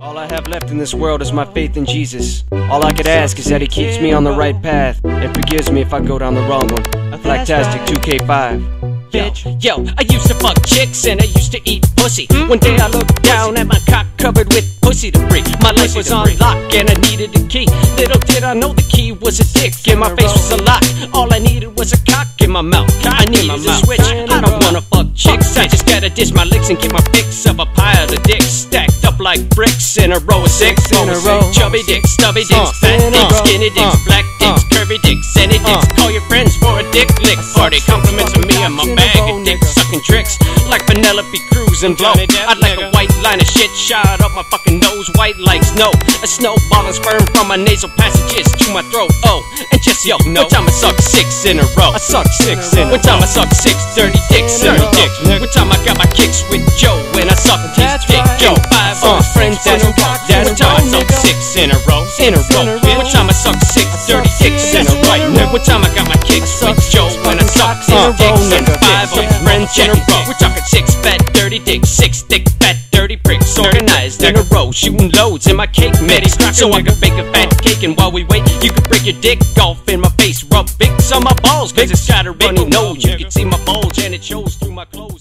All I have left in this world is my faith in Jesus. All I could ask is that He keeps me on the right path and forgives me if I go down the wrong one. Blacktastic 2K5. Yo, yo, I used to fuck chicks and I used to eat pussy. Hmm? One day I looked down at my cock covered with pussy debris. My life was on lock and I needed a key. Little did I know the key was a dick and my face was a lock. All I needed was a cock in my mouth. I needed a switch. I don't wanna fuck chicks. I just gotta dish my licks and get my fix of a pile of dicks stacked up like bricks in a row of six. in a row. Chubby dicks, stubby dicks, Uh, fat dicks, skinny dicks, Uh, black dicks, uh. curvy dicks, any dicks. Uh. Call your friends for a dick lick party. Compliments of me and my bag of dick nigga. sucking tricks like Penelope Cruz and blow. I'd like a white line of shit shot up my fucking nose, white like snow. A snowball and sperm from my nasal passages to my throat. Oh, and just yo, No. one time I sucked six in a row. I suck six in a One time I sucked six dirty dicks in a Dirty row. dicks, nigga. One time I got my kicks with Joe and I sucked his dick. Yo, five Uh, friends in a row. That's time I nigga. six in a row. In a row. in a row. One time I sucked six dirty dicks in a row. in a row. One time I got my kicks with Joe six and I fucking sucked cocks in a row, dicks five of his Yeah. friends in a row. We're talking six fat dirty dicks, six thick in a row, shooting loads in my cake mix. So I could bake a fat cake and while we wait, you could break your dick off in my face, rub bits on my balls, cause it's got a runny nose. You can see my bulge and it shows through my clothes.